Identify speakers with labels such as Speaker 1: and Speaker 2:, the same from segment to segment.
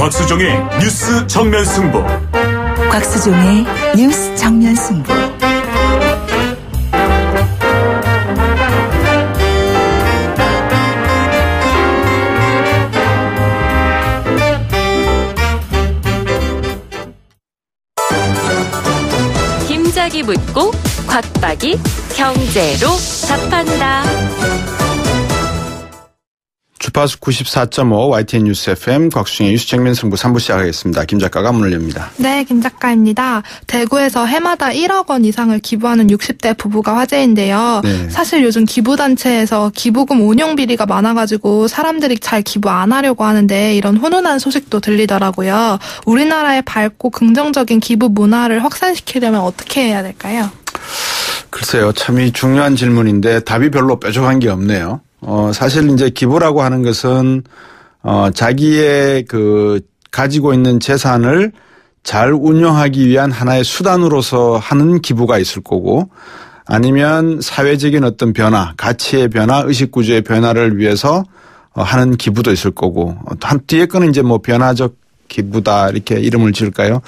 Speaker 1: 곽수종의 뉴스 정면 승부.
Speaker 2: 곽수종의 뉴스 정면 승부.
Speaker 3: 김작이 묻고 곽박이 경제로 답한다.
Speaker 4: 주파수 94.5 YTN 뉴스 FM 뉴스 정면 승부 3부 시작하겠습니다. 김 작가가 문을 엽니다.
Speaker 5: 네, 김 작가입니다. 대구에서 해마다 1억 원 이상을 기부하는 60대 부부가 화제인데요.
Speaker 4: 네.
Speaker 5: 사실 요즘 기부단체에서 기부금 운용 비리가 많아가지고 사람들이 잘 기부 안 하려고 하는데 이런 훈훈한 소식도 들리더라고요. 우리나라의 밝고 긍정적인 기부 문화를 확산시키려면 어떻게 해야 될까요?
Speaker 4: 글쎄요, 참 이 중요한 질문인데 답이 별로 뾰족한 게 없네요. 어, 사실 이제 기부라고 하는 것은 어, 자기의 그 가지고 있는 재산을 잘 운영하기 위한 하나의 수단으로서 하는 기부가 있을 거고 아니면 사회적인 어떤 변화, 가치의 변화, 의식 구조의 변화를 위해서 어, 하는 기부도 있을 거고 한 뒤에 거는 이제 뭐 변화적 기부다 이렇게 이름을 지을까요?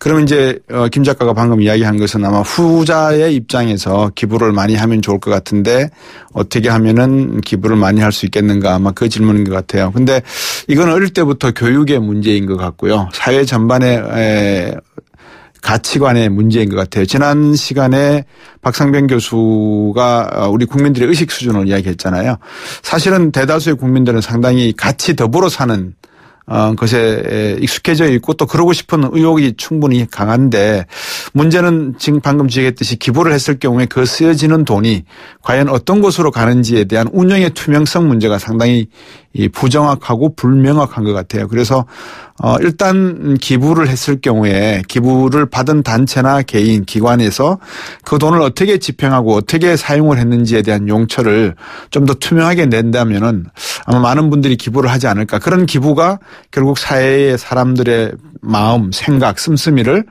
Speaker 4: 그러면 이제 어, 김 작가가 방금 이야기한 것은 아마 후자의 입장에서 기부를 많이 하면 좋을 것 같은데 어떻게 하면은 기부를 많이 할 수 있겠는가 아마 그 질문인 것 같아요. 근데 이건 어릴 때부터 교육의 문제인 것 같고요. 사회 전반의 에, 가치관의 문제인 것 같아요. 지난 시간에 박상병 교수가 우리 국민들의 의식 수준을 이야기했잖아요. 사실은 대다수의 국민들은 상당히 같이 더불어 사는 어, 것에 익숙해져 있고 또 그러고 싶은 의욕이 충분히 강한데 문제는 지금 방금 지적했듯이 기부를 했을 경우에 그 쓰여지는 돈이 과연 어떤 곳으로 가는지에 대한 운영의 투명성 문제가 상당히 이 부정확하고 불명확한 것 같아요. 그래서 어 일단 기부를 했을 경우에 기부를 받은 단체나 개인 기관에서 그 돈을 어떻게 집행하고 어떻게 사용을 했는지에 대한 용처를 좀 더 투명하게 낸다면은 아마 많은 분들이 기부를 하지 않을까. 그런 기부가 결국 사회의 사람들의 마음, 생각, 씀씀이를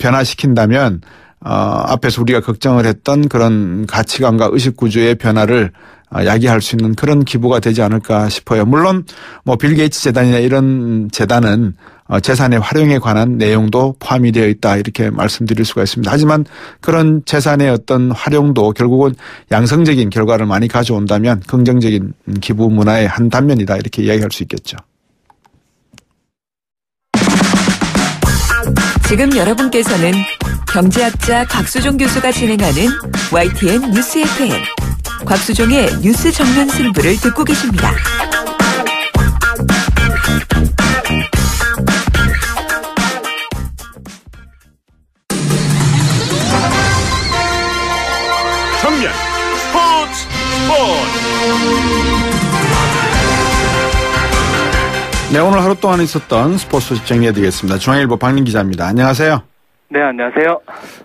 Speaker 4: 변화시킨다면 어 앞에서 우리가 걱정을 했던 그런 가치관과 의식 구조의 변화를 야기할 수 있는 그런 기부가 되지 않을까 싶어요. 물론 뭐 빌 게이츠 재단이나 이런 재단은 재산의 활용에 관한 내용도 포함이 되어 있다 이렇게 말씀드릴 수가 있습니다. 하지만 그런 재산의 어떤 활용도 결국은 양성적인 결과를 많이 가져온다면 긍정적인 기부 문화의 한 단면이다 이렇게 이야기할 수 있겠죠.
Speaker 2: 지금 여러분께서는 경제학자 곽수종 교수가 진행하는 YTN 뉴스 FM 곽수종의 뉴스 정면 승부를 듣고 계십니다.
Speaker 1: 정면 스포츠 스포츠.
Speaker 4: 네, 오늘 하루 동안 있었던 스포츠 소식 정리해드리겠습니다. 중앙일보 박민 기자입니다. 안녕하세요.
Speaker 6: 네, 안녕하세요.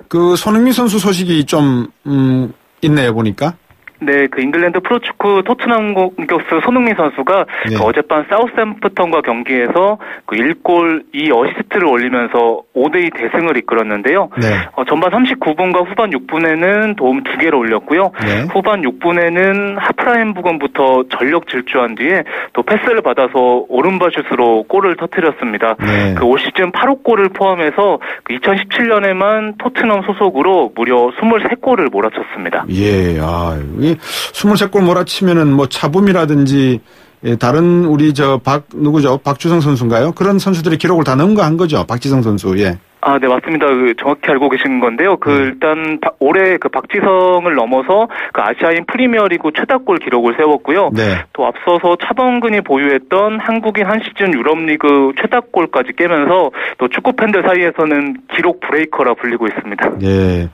Speaker 4: 그 손흥민 선수 소식이 좀 음, 있네요 보니까.
Speaker 6: 네, 그 잉글랜드 프로축구 토트넘 공격수 손흥민 선수가
Speaker 4: 네.
Speaker 6: 그 어젯밤 사우스햄프턴과 경기에서 그 1골 2어시스트를 올리면서 5대2 대승을 이끌었는데요.
Speaker 4: 네.
Speaker 6: 어, 전반 39분과 후반 6분에는 도움 2개를 올렸고요.
Speaker 4: 네.
Speaker 6: 후반 6분에는 하프라인 부근부터 전력 질주한 뒤에 또 패스를 받아서 오른발 슛으로 골을 터뜨렸습니다.
Speaker 4: 네.
Speaker 6: 그올 시즌 8호 골을 포함해서 그 2017년에만 토트넘 소속으로 무려 23골을 몰아쳤습니다.
Speaker 4: 예, 아, 이 23골 몰아치면은 뭐 차붐이라든지 예, 다른 우리 저 박 누구죠? 박주성 선수인가요? 그런 선수들이 기록을 다한 거죠. 박지성 선수. 예.
Speaker 6: 아, 네, 맞습니다. 그 정확히 알고 계신 건데요. 그
Speaker 4: 네.
Speaker 6: 일단 바- 올해 그 박지성을 넘어서 그 아시아인 프리미어리그 최다골 기록을 세웠고요.
Speaker 4: 네.
Speaker 6: 또 앞서서 차범근이 보유했던 한국인 한 시즌 유럽리그 최다골까지 깨면서 또 축구 팬들 사이에서는 기록 브레이커라 불리고 있습니다.
Speaker 4: 예.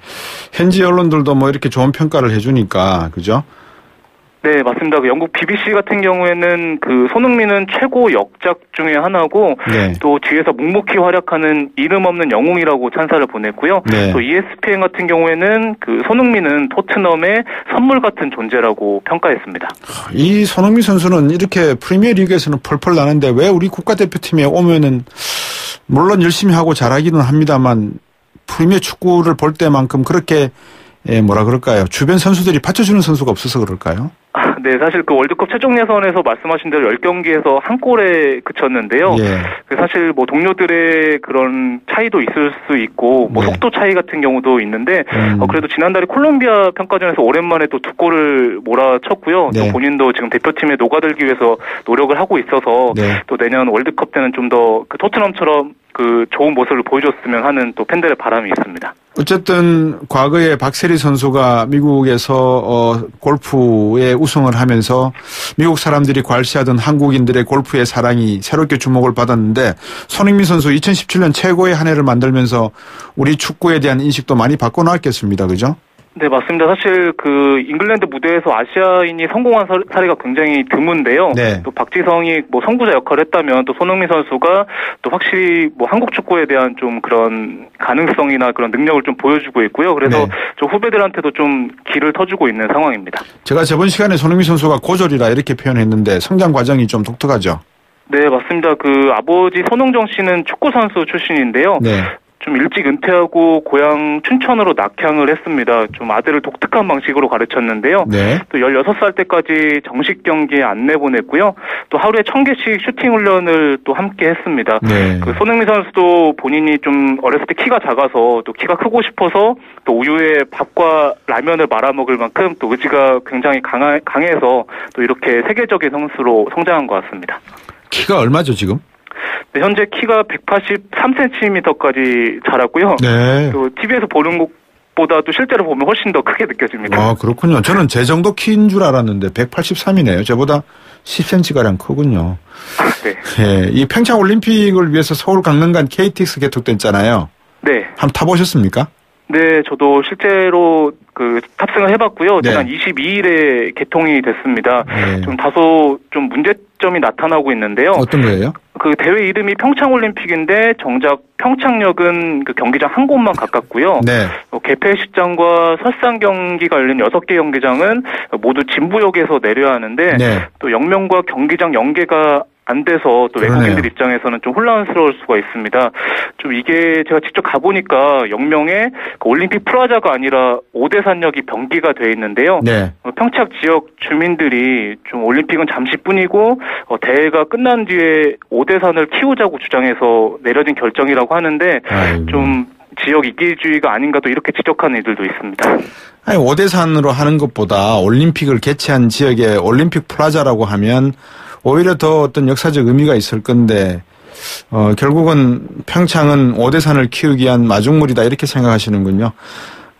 Speaker 4: 현지 언론들도 뭐 이렇게 좋은 평가를 해주니까 그죠?
Speaker 6: 네, 맞습니다. 그 영국 BBC 같은 경우에는 그 손흥민은 최고 역작 중에 하나고
Speaker 4: 네.
Speaker 6: 또 뒤에서 묵묵히 활약하는 이름 없는 영웅이라고 찬사를 보냈고요.
Speaker 4: 네.
Speaker 6: 또 ESPN 같은 경우에는 그 손흥민은 토트넘의 선물 같은 존재라고 평가했습니다.
Speaker 4: 이 손흥민 선수는 이렇게 프리미어 리그에서는 펄펄 나는데 왜 우리 국가대표팀에 오면은 물론 열심히 하고 잘하기는 합니다만 프리미어 축구를 볼 때만큼 그렇게 예, 뭐라 그럴까요? 주변 선수들이 받쳐주는 선수가 없어서 그럴까요?
Speaker 6: 아, 네, 사실 그 월드컵 최종 예선에서 말씀하신 대로 10경기에서 한 골에 그쳤는데요.
Speaker 4: 예.
Speaker 6: 그 사실 뭐 동료들의 그런 차이도 있을 수 있고 뭐
Speaker 4: 네.
Speaker 6: 속도 차이 같은 경우도 있는데
Speaker 4: 음.
Speaker 6: 어, 그래도 지난달에 콜롬비아 평가전에서 오랜만에 또 두 골을 몰아쳤고요.
Speaker 4: 네.
Speaker 6: 또 본인도 지금 대표팀에 녹아들기 위해서 노력을 하고 있어서
Speaker 4: 네.
Speaker 6: 또 내년 월드컵 때는 좀 더 그 토트넘처럼 그 좋은 모습을 보여줬으면 하는 또 팬들의 바람이 있습니다.
Speaker 4: 어쨌든 과거에 박세리 선수가 미국에서 어, 골프에 우승을 하면서 미국 사람들이 괄시하던 한국인들의 골프의 사랑이 새롭게 주목을 받았는데 손흥민 선수 2017년 최고의 한 해를 만들면서 우리 축구에 대한 인식도 많이 바꿔놨겠습니다. 그죠?
Speaker 6: 네, 맞습니다. 사실 그 잉글랜드 무대에서 아시아인이 성공한 사- 사례가 굉장히 드문데요.
Speaker 4: 네.
Speaker 6: 또 박지성이 뭐 선구자 역할을 했다면 또 손흥민 선수가 또 확실히 뭐 한국 축구에 대한 좀 그런 가능성이나 그런 능력을 좀 보여주고 있고요. 그래서
Speaker 4: 네.
Speaker 6: 좀 후배들한테도 좀 길을 터주고 있는 상황입니다.
Speaker 4: 제가 저번 시간에 손흥민 선수가 고졸이라 이렇게 표현했는데 성장 과정이 좀 독특하죠.
Speaker 6: 네, 맞습니다. 그 아버지 손흥정 씨는 축구 선수 출신인데요.
Speaker 4: 네.
Speaker 6: 좀 일찍 은퇴하고 고향 춘천으로 낙향을 했습니다. 좀 아들을 독특한 방식으로 가르쳤는데요.
Speaker 4: 네.
Speaker 6: 또 16살 때까지 정식 경기에 안 내보냈고요. 또 하루에 1000개씩 슈팅 훈련을 또 함께 했습니다.
Speaker 4: 네.
Speaker 6: 그 손흥민 선수도 본인이 좀 어렸을 때 키가 작아서 또 키가 크고 싶어서 또 우유에 밥과 라면을 말아 먹을 만큼 또 의지가 굉장히 강하, 강해서 또 이렇게 세계적인 선수로 성장한 것 같습니다.
Speaker 4: 키가 얼마죠 지금?
Speaker 6: 네, 현재 키가 183cm까지 자랐고요.
Speaker 4: 네.
Speaker 6: 또 TV에서 보는 것보다도 실제로 보면 훨씬 더 크게 느껴집니다.
Speaker 4: 아 그렇군요. 저는 제 정도 키인 줄 알았는데 183이네요. 저보다 10cm 가량 크군요.
Speaker 6: 네.
Speaker 4: 예, 이 평창 올림픽을 위해서 서울 강릉간 KTX 개통됐잖아요.
Speaker 6: 네.
Speaker 4: 한번 타보셨습니까?
Speaker 6: 네, 저도 실제로 그 탑승을 해봤고요.
Speaker 4: 네.
Speaker 6: 지난 22일에 개통이 됐습니다.
Speaker 4: 네.
Speaker 6: 좀 다소 좀 문제점이 나타나고 있는데요.
Speaker 4: 어떤 거예요?
Speaker 6: 그 대회 이름이 평창올림픽인데 정작 평창역은 그 경기장 한 곳만 가깝고요.
Speaker 4: 네.
Speaker 6: 어, 개폐식장과 설상 경기가 열린 6개 경기장은 모두 진부역에서 내려야 하는데
Speaker 4: 네.
Speaker 6: 또 영명과 경기장 연계가 안 돼서 또
Speaker 4: 그러네요.
Speaker 6: 외국인들 입장에서는 좀 혼란스러울 수가 있습니다. 좀 이게 제가 직접 가보니까 영명에 그 올림픽 프라자가 아니라 오대산역이 변기가 돼 있는데요.
Speaker 4: 네.
Speaker 6: 어, 평착 지역 주민들이 좀 올림픽은 잠시뿐이고 어, 대회가 끝난 뒤에 오대산을 키우자고 주장해서 내려진 결정이라고 하는데
Speaker 4: 아이고.
Speaker 6: 좀 지역 이기주의가 아닌가 또 이렇게 지적하는 이들도 있습니다.
Speaker 4: 아니, 오대산으로 하는 것보다 올림픽을 개최한 지역에 올림픽 플라자라고 하면 오히려 더 어떤 역사적 의미가 있을 건데, 어, 결국은 평창은 오대산을 키우기 위한 마중물이다 이렇게 생각하시는군요.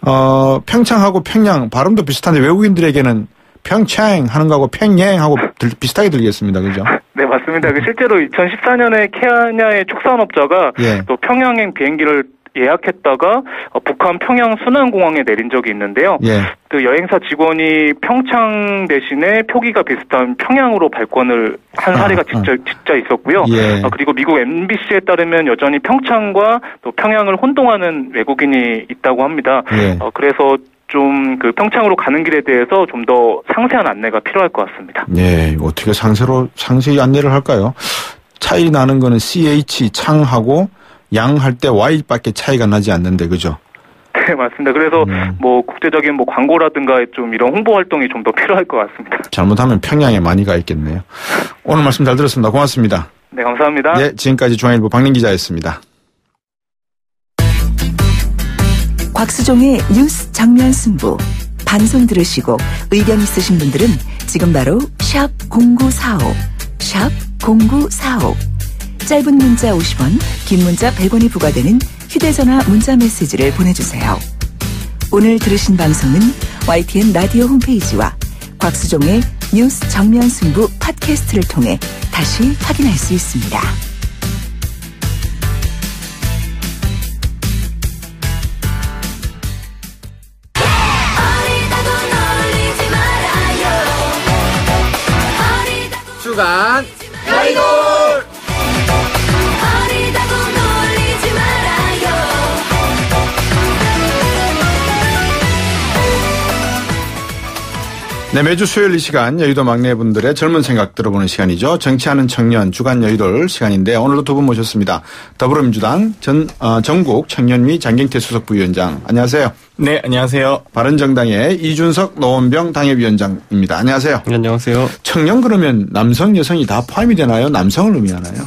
Speaker 4: 어, 평창하고 평양 발음도 비슷한데 외국인들에게는 평창 하는 거하고 평양하고 들- 비슷하게 들리겠습니다. 그죠?
Speaker 6: 네, 맞습니다. 그 실제로 2014년에 케냐의 축산업자가
Speaker 4: 예.
Speaker 6: 또 평양행 비행기를 예약했다가 어, 북한 평양 순안공항에 내린 적이 있는데요.
Speaker 4: 예.
Speaker 6: 그 여행사 직원이 평창 대신에 표기가 비슷한 평양으로 발권을 한
Speaker 4: 아,
Speaker 6: 사례가 진짜, 진짜 있었고요.
Speaker 4: 예.
Speaker 6: 어, 그리고 미국 MBC에 따르면 여전히 평창과 또 평양을 혼동하는 외국인이 있다고 합니다.
Speaker 4: 예.
Speaker 6: 어, 그래서 좀그 평창으로 가는 길에 대해서 좀 더 상세한 안내가 필요할 것 같습니다.
Speaker 4: 예, 어떻게 상세로 상세히 안내를 할까요? 차이 나는 거는 CH 창하고 양할 때 Y밖에 차이가 나지 않는데 그죠?
Speaker 6: 네, 맞습니다. 그래서
Speaker 4: 음.
Speaker 6: 뭐 국제적인 뭐 광고라든가 좀 이런 홍보 활동이 좀 더 필요할 것 같습니다.
Speaker 4: 잘못하면 평양에 많이 가 있겠네요. 오늘 말씀 잘 들었습니다. 고맙습니다.
Speaker 6: 네, 감사합니다.
Speaker 4: 예, 지금까지 중앙일보 박민 기자였습니다.
Speaker 2: 곽수종의 뉴스 정면 승부. 방송 들으시고 의견 있으신 분들은 지금 바로 샵 0945, 샵 0945. 짧은 문자 50원, 긴 문자 100원이 부과되는 휴대전화 문자 메시지를 보내주세요. 오늘 들으신 방송은 YTN 라디오 홈페이지와 곽수종의 뉴스 정면 승부 팟캐스트를 통해 다시 확인할 수 있습니다.
Speaker 7: 주간
Speaker 4: 네, 매주 수요일 이 시간 여의도 막내분들의 젊은 생각 들어보는 시간이죠. 정치하는 청년 주간 여의도 시간인데 오늘도 두 분 모셨습니다. 더불어민주당 전 어, 전국 청년위 장경태 수석 부위원장 안녕하세요.
Speaker 7: 네, 안녕하세요.
Speaker 4: 바른정당의 이준석 노원병 당협위원장입니다. 안녕하세요.
Speaker 7: 네, 안녕하세요.
Speaker 4: 청년 그러면 남성 여성이 다 포함이 되나요? 남성을 의미하나요?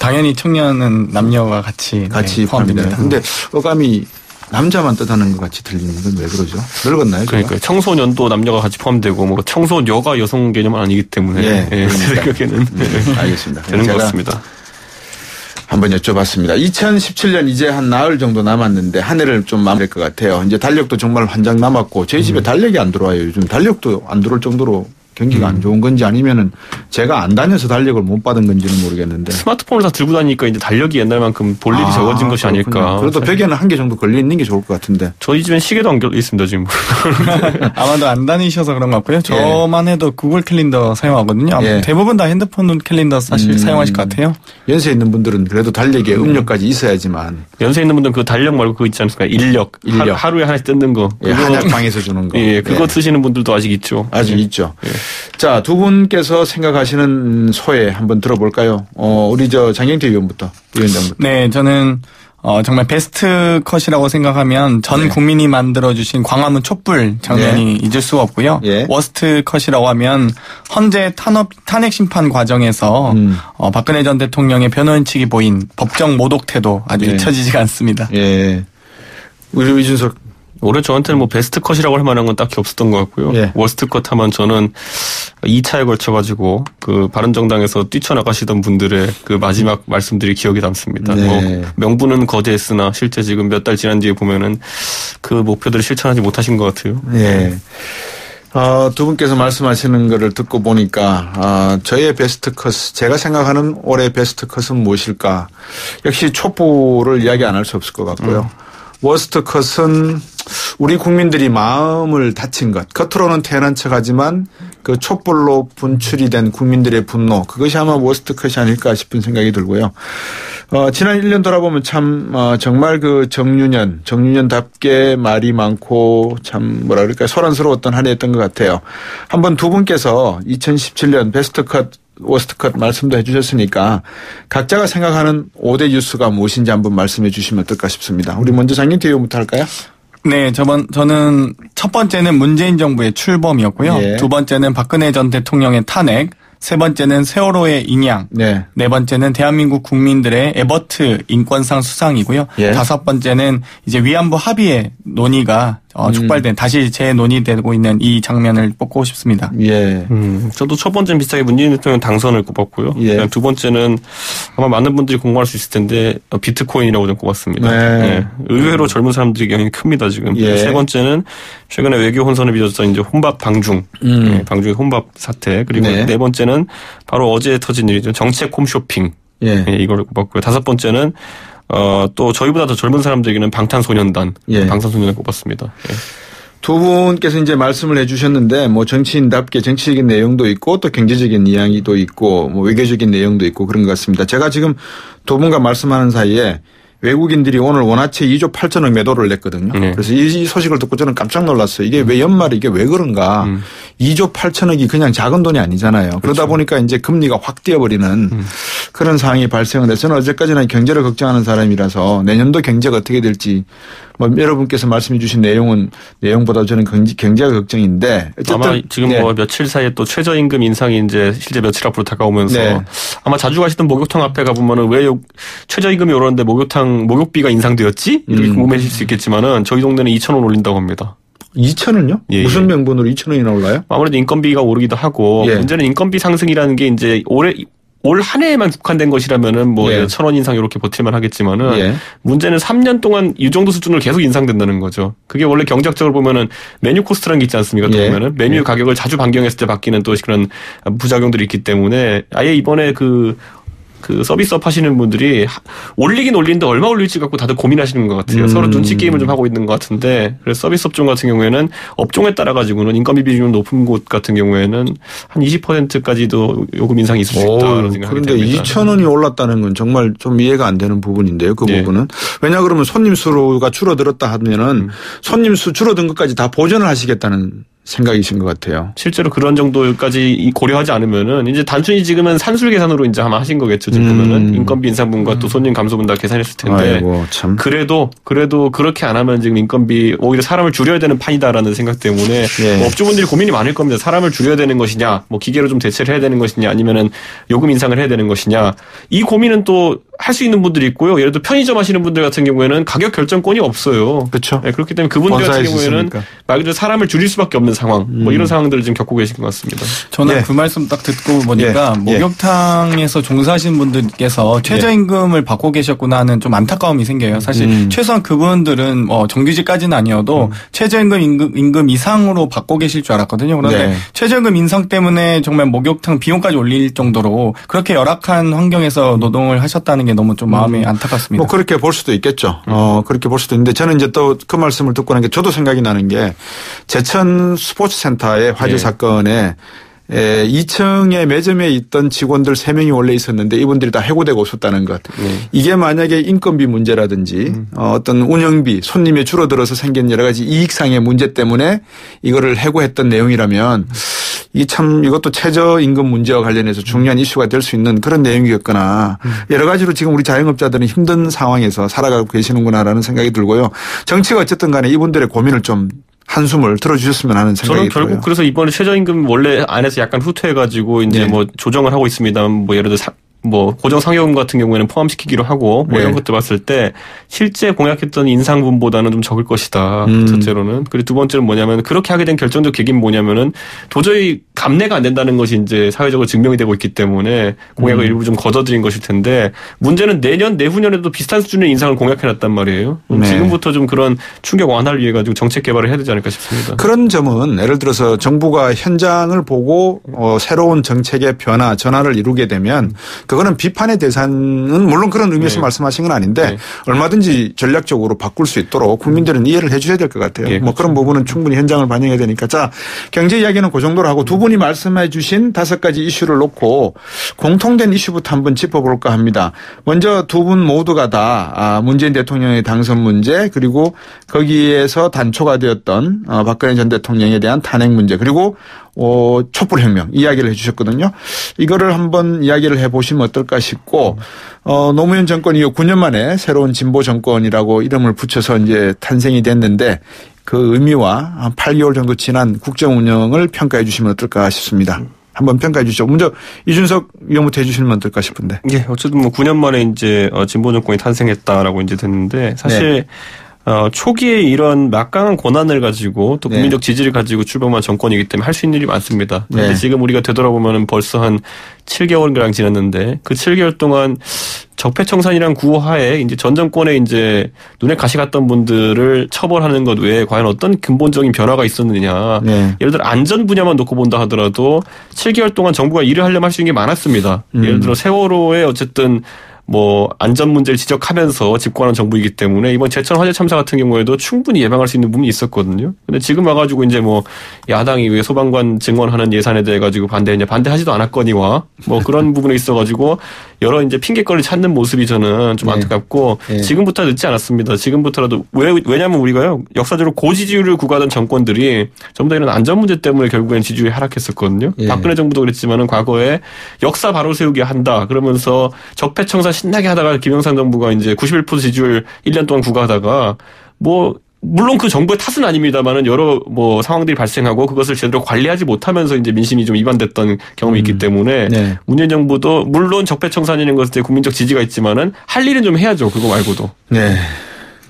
Speaker 7: 당연히 청년은 남녀가 같이
Speaker 4: 같이
Speaker 7: 네,
Speaker 4: 포함이 되나요?
Speaker 7: 포함됩니다.
Speaker 4: 근데 어감이 남자만 뜻하는 것 같이 들리는 건 왜 그러죠? 늙었나요?
Speaker 8: 그러니까 청소년도 남녀가 같이 포함되고 뭐 청소녀가 여성 개념은 아니기 때문에
Speaker 4: 예,
Speaker 8: 예, 제. 생각에는
Speaker 4: 네, 알겠습니다.
Speaker 8: 되는 것 같습니다.
Speaker 4: 한번 여쭤봤습니다. 2017년 이제 한 나흘 정도 남았는데 한 해를 좀 마무리할 것 같아요. 이제 달력도 정말 한장 남았고 저희
Speaker 8: 음.
Speaker 4: 집에 달력이 안 들어와요. 요즘 달력도 안 들어올 정도로 경기가
Speaker 8: 음.
Speaker 4: 안 좋은 건지 아니면은 제가 안 다녀서 달력을 못 받은 건지는 모르겠는데.
Speaker 8: 스마트폰을 다 들고 다니니까 이제 달력이 옛날만큼 볼 일이
Speaker 4: 아,
Speaker 8: 적어진 것이
Speaker 4: 그렇군요.
Speaker 8: 아닐까.
Speaker 4: 그래도 벽에는 한 개 정도 걸려 있는 게 좋을 것 같은데.
Speaker 8: 저희 집엔 시계도 안 걸려 있습니다 지금.
Speaker 7: 아마도 안 다니셔서 그런 것 같고요. 저만 해도 구글 캘린더 사용하거든요. 아마
Speaker 4: 예.
Speaker 7: 대부분 다 핸드폰 캘린더 사실
Speaker 4: 음.
Speaker 7: 사용하실 것 같아요.
Speaker 4: 연세 있는 분들은 그래도 달력에 음 력까지 있어야지만
Speaker 8: 연세 있는 분들은 그 달력 말고 그거 있지 않습니까? 인력.
Speaker 4: 인력.
Speaker 8: 하루, 에 하나씩 뜯는 거.
Speaker 4: 예, 한약방에서 주는 거.
Speaker 8: 예, 그거
Speaker 4: 예.
Speaker 8: 드시는 분들도 아직 있죠.
Speaker 4: 아직
Speaker 8: 예.
Speaker 4: 있죠. 자, 두 분께서 생각하시는 소회 한번 들어볼까요? 어, 우리 저 장경태 위원부터, 위원장부터.
Speaker 7: 네, 저는 어, 정말 베스트 컷이라고 생각하면 전
Speaker 4: 네.
Speaker 7: 국민이 만들어주신 광화문 촛불 장면이 잊을 수가 없고요.
Speaker 4: 예.
Speaker 7: worst 컷이라고 하면 헌재 탄업, 탄핵 심판 과정에서
Speaker 4: 음.
Speaker 7: 어, 박근혜 전 대통령의 변호인 측이 보인 법정 모독 태도 아주
Speaker 4: 예.
Speaker 7: 잊혀지지가 않습니다.
Speaker 4: 예. 우리 이준석.
Speaker 8: 올해 저한테는 뭐 베스트 컷이라고 할 만한 건 딱히 없었던 것 같고요.
Speaker 4: 예.
Speaker 8: worst 컷 하면 저는 2차에 걸쳐가지고 그 바른정당에서 뛰쳐나가시던 분들의 그 마지막 말씀들이 기억에 남습니다.
Speaker 4: 네.
Speaker 8: 뭐 명분은 거대했으나 실제 지금 몇 달 지난 뒤에 보면은 그 목표들을 실천하지 못하신 것 같아요.
Speaker 4: 예. 어, 두 분께서 말씀하시는 거를 듣고 보니까, 아, 저의 베스트 컷, 제가 생각하는 올해 베스트 컷은 무엇일까? 역시 촛불을 이야기 안 할 수 없을 것 같고요. worst 컷은 우리 국민들이 마음을 다친 것. 겉으로는 태연한 척 하지만 그 촛불로 분출이 된 국민들의 분노. 그것이 아마 worst 컷이 아닐까 싶은 생각이 들고요. 어, 지난 1년 돌아보면 참, 어, 정말 그 정유년, 정유년답게 말이 많고 참 뭐라 그럴까요. 소란스러웠던 한 해였던 것 같아요. 한번 두 분께서 2017년 베스트 컷, worst cut 말씀도 해주셨으니까 각자가 생각하는 5대 뉴스가 무엇인지 한번 말씀해 주시면 어떨까 싶습니다. 우리 먼저 장경태 의원부터 할까요?
Speaker 7: 네, 저번 저는 첫 번째는 문재인 정부의 출범이었고요.
Speaker 4: 예.
Speaker 7: 두 번째는 박근혜 전 대통령의 탄핵, 세 번째는 세월호의 인양,
Speaker 4: 네.
Speaker 7: 네 번째는 대한민국 국민들의 에버트 인권상 수상이고요.
Speaker 4: 예.
Speaker 7: 다섯 번째는 이제 위안부 합의의 논의가 어, 촉발된 다시 재논의되고 있는 이 장면을 뽑고 싶습니다.
Speaker 4: 예.
Speaker 8: 음, 저도 첫 번째는 비슷하게 문재인 대통령 당선을 꼽았고요.
Speaker 4: 예.
Speaker 8: 그다음 두 번째는 아마 많은 분들이 공감할 수 있을 텐데 어, 비트코인이라고 좀 꼽았습니다.
Speaker 4: 네.
Speaker 8: 예. 의외로 젊은 사람들이 영향이 큽니다 지금.
Speaker 4: 예.
Speaker 8: 세 번째는 최근에 외교 혼선을 빚었던 이제 혼밥 방중,
Speaker 4: 음.
Speaker 8: 예, 방중의 혼밥 사태 그리고
Speaker 4: 네.
Speaker 8: 네. 번째는 바로 어제 터진 일이죠 정책 홈쇼핑.
Speaker 4: 예.
Speaker 8: 예, 이걸 꼽았고요. 다섯 번째는 어, 또 저희보다 더 젊은 사람들에게는 방탄소년단,
Speaker 4: 예.
Speaker 8: 방탄소년단 꼽았습니다. 예.
Speaker 4: 두 분께서 이제 말씀을 해주셨는데 뭐 정치인답게 정치적인 내용도 있고 또 경제적인 이야기도 있고 뭐 외교적인 내용도 있고 그런 것 같습니다. 제가 지금 두 분과 말씀하는 사이에 외국인들이 오늘 원화채 2조 8천억 매도를 냈거든요.
Speaker 8: 네.
Speaker 4: 그래서 이 소식을 듣고 저는 깜짝 놀랐어요. 이게 왜 연말에 이게 왜 그런가.
Speaker 8: 음.
Speaker 4: 2조 8천억이 그냥 작은 돈이 아니잖아요. 그러다 보니까 이제 금리가 확 뛰어버리는 그런 상황이 발생을 해서 저는 어제까지나 경제를 걱정하는 사람이라서 내년도 경제가 어떻게 될지 뭐 여러분께서 말씀해 주신 내용은 내용보다 저는 경제, 경제가 걱정인데
Speaker 8: 아마 지금
Speaker 4: 네.
Speaker 8: 뭐 며칠 사이에 또 최저임금 인상이 이제 실제 며칠 앞으로 다가오면서
Speaker 4: 네.
Speaker 8: 아마 자주 가시던 목욕탕 앞에 가보면은 왜 요- 최저임금이 오르는데 목욕탕 목욕비가 인상되었지 이렇게
Speaker 4: 음.
Speaker 8: 궁금해질 수 있겠지만은 저희 동네는 2천 원 올린다고 합니다.
Speaker 4: 2천은요?
Speaker 8: 예,
Speaker 4: 무슨
Speaker 8: 예.
Speaker 4: 명분으로 2천 원이나 올라요?
Speaker 8: 아무래도 인건비가 오르기도 하고
Speaker 4: 예.
Speaker 8: 문제는 인건비 상승이라는 게 이제 올해 올한 해에만 국한된 것이라면은 뭐
Speaker 4: 예.
Speaker 8: 천원 인상 이렇게 버틸만 하겠지만은
Speaker 4: 예.
Speaker 8: 문제는 3년 동안 이 정도 수준으로 계속 인상된다는 거죠. 그게 원래 경제학적으로 보면은 menu cost라는 게 있지 않습니까? 또
Speaker 4: 예.
Speaker 8: 보면은 메뉴
Speaker 4: 예.
Speaker 8: 가격을 자주 변경했을 때 바뀌는 또 그런 부작용들이 있기 때문에 아예 이번에 그 그 서비스업 하시는 분들이 하- 올리긴 올리는데 얼마 올릴지 갖고 다들 고민하시는 것 같아요.
Speaker 4: 음.
Speaker 8: 서로 눈치 게임을 좀 하고 있는 것 같은데 그래서 서비스 업종 같은 경우에는 업종에 따라 가지고는 인건비 비중이 높은 곳 같은 경우에는 한 20%까지도 요금 인상이 있을 수
Speaker 4: 오,
Speaker 8: 생각이
Speaker 4: 그런데
Speaker 8: 듭니다.
Speaker 4: 2천 원이 올랐다는 건 정말 좀 이해가 안 되는 부분인데요. 그
Speaker 8: 예.
Speaker 4: 부분은 왜냐 그러면 손님 수가 줄어들었다 하면은
Speaker 8: 음.
Speaker 4: 손님 수 줄어든 것까지 다 보전을 하시겠다는 생각이신 것 같아요.
Speaker 8: 실제로 그런 정도까지 이- 고려하지 않으면은 이제 단순히 지금은 산술 계산으로 이제 아마 하신 거겠죠. 지금
Speaker 4: 음.
Speaker 8: 보면은 인건비 인상분과 또 손님 감소분 다 계산했을 텐데.
Speaker 4: 아이고 참.
Speaker 8: 그래도 그래도 그렇게 안 하면 지금 인건비 오히려 사람을 줄여야 되는 판이다라는 생각 때문에
Speaker 4: 예.
Speaker 8: 뭐 업주분들이 고민이 많을 겁니다. 사람을 줄여야 되는 것이냐, 뭐 기계로 좀 대체를 해야 되는 것이냐, 아니면은 요금 인상을 해야 되는 것이냐. 이 고민은 또 할 수 있는 분들이 있고요. 예를 들어 편의점 하시는 분들 같은 경우에는 가격 결정권이 없어요.
Speaker 4: 그렇죠.
Speaker 8: 네, 그렇기 때문에 그분들 같은 경우에는
Speaker 4: 있으니까.
Speaker 8: 말 그대로 사람을 줄일 수밖에 없는 상황, 뭐 이런 상황들을 지금 겪고 계신 것 같습니다.
Speaker 7: 저는
Speaker 4: 예.
Speaker 7: 그 말씀 딱 듣고 보니까
Speaker 4: 예. 예.
Speaker 7: 목욕탕에서 종사하시는 분들께서 최저임금을 받고 계셨구나 하는 좀 안타까움이 생겨요. 사실
Speaker 4: 음.
Speaker 7: 최소한 그분들은 뭐 정규직까지는 아니어도 최저임금 임금, 임금 이상으로 받고 계실 줄 알았거든요. 그런데
Speaker 4: 네.
Speaker 7: 최저임금 인상 때문에 정말 목욕탕 비용까지 올릴 정도로 그렇게 열악한 환경에서 노동을 하셨다는 게 너무 좀 마음이 안타깝습니다.
Speaker 4: 뭐 그렇게 볼 수도 있겠죠. 어, 그렇게 볼 수도 있는데 저는 이제 또 그 말씀을 듣고 나는 게 저도 생각이 나는 게 제천 스포츠 센터의 화재
Speaker 8: 예.
Speaker 4: 사건에 에, 2층에 매점에 있던 직원들 3명이 원래 있었는데 이분들이 다 해고되고 없었다는 것. 이게 만약에 인건비 문제라든지 어, 어떤 운영비, 손님이 줄어들어서 생긴 여러 가지 이익상의 문제 때문에 이거를 해고했던 내용이라면 이 참 이것도 최저임금 문제와 관련해서 중요한 이슈가 될 수 있는 그런 내용이었거나 여러 가지로 지금 우리 자영업자들은 힘든 상황에서 살아가고 계시는구나라는 생각이 들고요. 정치가 어쨌든 간에 이분들의 고민을 좀 한숨을 들어주셨으면 하는
Speaker 8: 저는
Speaker 4: 생각이
Speaker 8: 결국
Speaker 4: 들어요.
Speaker 8: 그래서 이번에 최저임금 원래 안에서 약간 후퇴해가지고 이제
Speaker 4: 네.
Speaker 8: 뭐 조정을 하고 있습니다. 뭐 예를 들어 사- 뭐 고정 상여금 같은 경우에는 포함시키기로 하고 뭐
Speaker 4: 네.
Speaker 8: 이런 것들 봤을 때 실제 공약했던 인상분보다는 좀 적을 것이다.
Speaker 4: 음.
Speaker 8: 첫째로는 그리고 두 번째는 뭐냐면 그렇게 하게 된 결정적 계기는 뭐냐면은 도저히 감내가 안 된다는 것이 이제 사회적으로 증명이 되고 있기 때문에 공약을
Speaker 4: 음.
Speaker 8: 일부 좀 거둬들인 것일 텐데 문제는 내년 내후년에도 비슷한 수준의 인상을 공약해놨단 말이에요.
Speaker 4: 네.
Speaker 8: 지금부터 좀 그런 충격 완화를 위해 가지고 정책 개발을 해야 되지 않을까 싶습니다.
Speaker 4: 그런 점은 예를 들어서 정부가 현장을 보고 어, 새로운 정책의 변화, 전환을 이루게 되면 그 거는 비판의 대상은 물론 그런 의미에서
Speaker 8: 네.
Speaker 4: 말씀하신 건 아닌데
Speaker 8: 네.
Speaker 4: 얼마든지 전략적으로 바꿀 수 있도록 국민들은 이해를 해 주셔야 될 것 같아요.
Speaker 8: 예,
Speaker 4: 뭐 그런 부분은 충분히 현장을 반영해야 되니까 자 경제 이야기는 그 정도로 하고 두 분이 말씀해 주신 다섯 가지 이슈를 놓고 공통된 이슈부터 한번 짚어볼까 합니다. 먼저 두 분 모두가 다 아, 문재인 대통령의 당선 문제 그리고 거기에서 단초가 되었던 어, 박근혜 전 대통령에 대한 탄핵 문제 그리고 어, 촛불혁명 이야기를 해주셨거든요. 이거를 한번 이야기를 해보시면 어떨까 싶고 어, 노무현 정권 이후 9년 만에 새로운 진보 정권이라고 이름을 붙여서 이제 탄생이 됐는데 그 의미와 한 8개월 정도 지난 국정 운영을 평가해 주시면 어떨까 싶습니다. 한번 평가해 주시죠. 먼저 이준석 위원부터 해주시면 어떨까 싶은데.
Speaker 8: 예, 어쨌든 뭐 9년 만에 이제 어, 진보 정권이 탄생했다라고 이제 됐는데 사실
Speaker 4: 네.
Speaker 8: 어, 초기에 이런 막강한 권한을 가지고 또
Speaker 4: 네.
Speaker 8: 국민적 지지를 가지고 출범한 정권이기 때문에 할 수 있는 일이 많습니다. 그런데
Speaker 4: 네.
Speaker 8: 지금 우리가 되돌아보면은 벌써 한 7개월가량 지났는데 그 7개월 동안 적폐청산이란 구호하에 이제 전 정권에 이제 눈에 가시 갔던 분들을 처벌하는 것 외에 과연 어떤 근본적인 변화가 있었느냐.
Speaker 4: 네.
Speaker 8: 예를 들어 안전 분야만 놓고 본다 하더라도 7개월 동안 정부가 일을 하려면 할 수 있는 게 많았습니다.
Speaker 4: 음.
Speaker 8: 예를 들어 세월호에 어쨌든 뭐 안전 문제를 지적하면서 집권한 정부이기 때문에 이번 제천 화재 참사 같은 경우에도 충분히 예방할 수 있는 부분이 있었거든요. 근데 지금 와가지고 이제 뭐 야당이 왜 소방관 증원하는 예산에 대해 가지고 반대했냐 반대하지도 않았거니와 뭐 그런 부분에 있어가지고 여러 이제 핑계거리를 찾는 모습이 저는 좀
Speaker 4: 네.
Speaker 8: 안타깝고
Speaker 4: 네.
Speaker 8: 지금부터 늦지 않았습니다. 지금부터라도 왜 왜냐하면 우리가요 역사적으로 고지지율을 구가하던 정권들이 전부 다 이런 안전 문제 때문에 결국엔 지지율이 하락했었거든요.
Speaker 4: 예.
Speaker 8: 박근혜 정부도 그랬지만은 과거에 역사 바로 세우기 한다 그러면서 적폐청산 신나게 하다가 김영삼 정부가 이제 91% 지지율 1년 동안 구가하다가 뭐 물론 그 정부의 탓은 아닙니다만은 여러 뭐 상황들이 발생하고 그것을 제대로 관리하지 못하면서 이제 민심이 좀 위반됐던 경험이 있기 때문에
Speaker 4: 네.
Speaker 8: 문재인 정부도 물론 적폐청산이라는 것에 국민적 지지가 있지만은 할 일은 좀 해야죠 그거 말고도
Speaker 4: 네.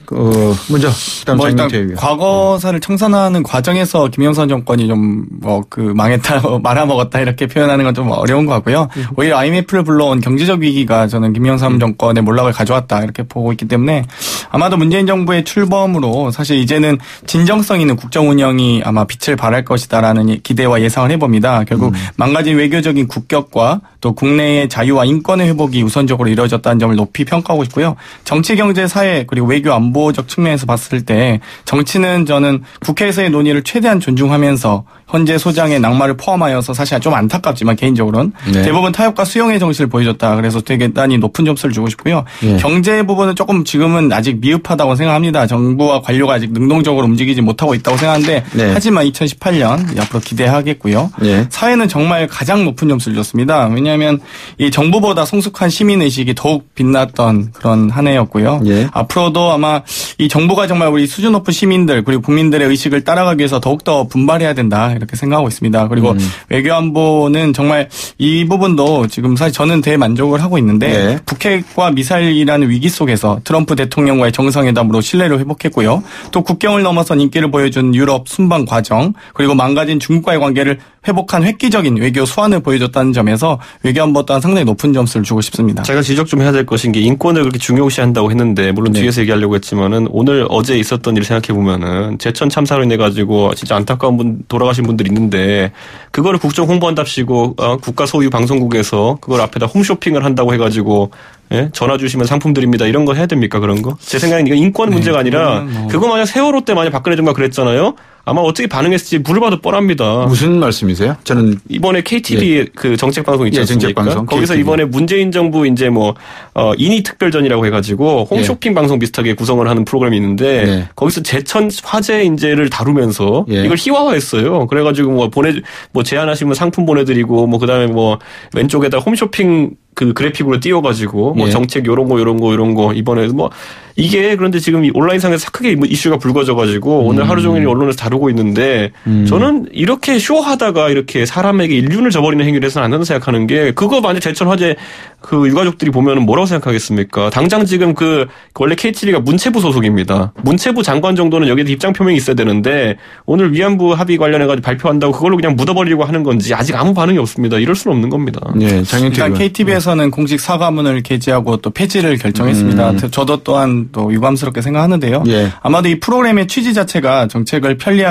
Speaker 4: 그 먼저
Speaker 7: 뭐 일단
Speaker 4: 장경태 위원.
Speaker 7: 과거사를 청산하는 과정에서 김영선 정권이 좀 뭐 그 망했다 말아먹었다 이렇게 표현하는 건 좀 어려운 것 같고요. 오히려 IMF를 불러온 경제적 위기가 저는 김영삼 정권의 몰락을 가져왔다 이렇게 보고 있기 때문에 아마도 문재인 정부의 출범으로 사실 이제는 진정성 있는 국정 운영이 아마 빛을 발할 것이다라는 기대와 예상을 해봅니다. 결국 망가진 외교적인 국격과 또 국내의 자유와 인권의 회복이 우선적으로 이루어졌다는 점을 높이 평가하고 싶고요. 정치, 경제, 사회 그리고 외교 안보 후보적 측면에서 봤을 때 정치는 저는 국회에서의 논의를 최대한 존중하면서 현재 소장의 낙마를 포함하여서 사실 좀 안타깝지만 개인적으로는
Speaker 4: 네.
Speaker 7: 대부분 타협과 수용의 정신을 보여줬다. 그래서 되게 단히 높은 점수를 주고 싶고요.
Speaker 4: 예.
Speaker 7: 경제 부분은 조금 지금은 아직 미흡하다고 생각합니다. 정부와 관료가 아직 능동적으로 움직이지 못하고 있다고 생각하는데
Speaker 4: 네.
Speaker 7: 하지만 2018년 앞으로 기대하겠고요.
Speaker 4: 예.
Speaker 7: 사회는 정말 가장 높은 점수를 줬습니다. 왜냐하면 이 정부보다 성숙한 시민 의식이 더욱 빛났던 그런 한 해였고요.
Speaker 4: 예.
Speaker 7: 앞으로도 아마 이 정부가 정말 우리 수준 높은 시민들 그리고 국민들의 의식을 따라가기 위해서 더욱 더 분발해야 된다 이렇게 생각하고 있습니다. 그리고
Speaker 4: 음.
Speaker 7: 외교안보는 정말 이 부분도 지금 사실 저는 대만족을 하고 있는데
Speaker 4: 네.
Speaker 7: 북핵과 미사일이라는 위기 속에서 트럼프 대통령과의 정상회담으로 신뢰를 회복했고요. 또 국경을 넘어선 인기를 보여준 유럽 순방 과정 그리고 망가진 중국과의 관계를 회복한 획기적인 외교 수완을 보여줬다는 점에서 외교안보 또한 상당히 높은 점수를 주고 싶습니다.
Speaker 8: 제가 지적 좀 해야 될 것인 게 인권을 그렇게 중요시한다고 했는데 물론
Speaker 4: 네.
Speaker 8: 뒤에서 얘기하려고 했지만은 오늘 어제 있었던 일을 생각해 보면은 제천 참사로 인해 가지고 진짜 안타까운 분 돌아가신 분들 있는데 그거를 국정 홍보한답시고 어, 국가 소유 방송국에서 그걸 앞에다 홈쇼핑을 한다고 해가지고 예? 전화 주시면 상품 드립니다 이런 거 해야 됩니까 그런 거? 제 생각엔 이거 인권 문제가 아니라
Speaker 7: 그거는 뭐.
Speaker 8: 그거 만약 세월호 때 만약 박근혜 정부가 그랬잖아요. 아마 어떻게 반응했을지 물을 봐도 뻔합니다.
Speaker 4: 무슨 말씀이세요? 저는
Speaker 8: 이번에 KTV 그 정책 방송 있지
Speaker 4: 예,
Speaker 8: 않습니까?
Speaker 4: 정책 방송,
Speaker 8: 거기서
Speaker 4: KTV.
Speaker 8: 이번에 문재인 정부 이제 뭐 어, 인이 특별전이라고 해가지고 홈쇼핑 방송 비슷하게 구성을 하는 프로그램이 있는데
Speaker 4: 예. 네.
Speaker 8: 거기서 제천 화재 인재를 다루면서
Speaker 4: 예.
Speaker 8: 이걸 희화화했어요. 그래가지고 뭐 보내 뭐 제안하시면 상품 보내드리고 뭐 그다음에 뭐 왼쪽에다 홈쇼핑 그 그래픽으로 띄워가지고 뭐
Speaker 4: 예.
Speaker 8: 정책 요런 거 요런 거 요런 거 이번에 뭐 이게 그런데 지금 이 온라인상에서 크게 이슈가 불거져가지고
Speaker 4: 음.
Speaker 8: 오늘 하루 종일 언론에서 다루 고 있는데 저는 이렇게 쇼하다가 이렇게 사람에게 인륜을 저버리는 행위를 해서는 안 된다고 생각하는 게 그거 만약 제천 화재 그 유가족들이 보면은 뭐라고 생각하겠습니까? 당장 지금 그 원래 KTV가 문체부 소속입니다. 문체부 장관 정도는 여기에 입장 표명이 있어야 되는데 오늘 위안부 합의 관련해 가지고 발표한다고 그걸로 그냥 묻어버리려고 하는 건지 아직 아무 반응이 없습니다. 이럴 수는 없는 겁니다.
Speaker 4: 예, 장영태
Speaker 7: 일단. KTV에서는 공식 사과문을 게재하고 또 폐지를 결정했습니다. 저도 또한 또 유감스럽게 생각하는데요.
Speaker 4: 음. 예.
Speaker 7: 아마도 이 프로그램의 취지 자체가 정책을 편리하게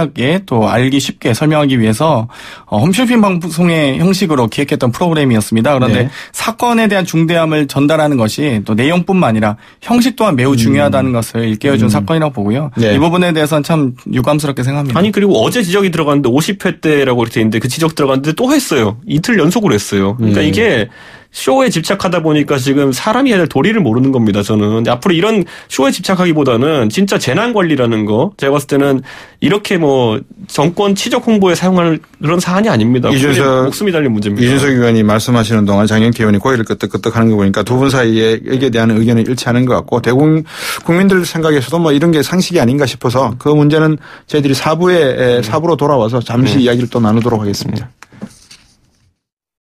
Speaker 7: 또 알기 쉽게 설명하기 위해서 어, 홈쇼핑 방송의 형식으로 기획했던 프로그램이었습니다. 그런데
Speaker 4: 네.
Speaker 7: 사건에 대한 중대함을 전달하는 것이 또 내용뿐만 아니라 형식 또한 매우 중요하다는 것을 일깨워준 사건이라고 보고요.
Speaker 4: 음. 네.
Speaker 7: 이 부분에 대해서는 참 유감스럽게 생각합니다.
Speaker 8: 아니 그리고 어제 지적이 들어갔는데 50회 때라고 이렇게 돼 있는데 그 지적 들어갔는데 또 했어요. 이틀 연속으로 했어요. 그러니까
Speaker 4: 음.
Speaker 8: 이게 쇼에 집착하다 보니까 지금 사람이 해야 될 도리를 모르는 겁니다. 저는 앞으로 이런 쇼에 집착하기보다는 진짜 재난 관리라는 거 제가 봤을 때는 이렇게 뭐 정권 치적 홍보에 사용할 그런 사안이 아닙니다.
Speaker 4: 이준석-
Speaker 8: 목숨이 달린 문제입니다.
Speaker 4: 이준석 의원이 말씀하시는 동안 장영태 의원이 고개를 끄덕끄덕 하는 거 보니까 두 분 사이에 여기에 대한 의견은 일치하는 것 같고 대국 국민들 생각에서도 뭐 이런 게 상식이 아닌가 싶어서 그 문제는 저희들이 사부에 사부로 돌아와서 잠시 이야기를 또 나누도록 하겠습니다.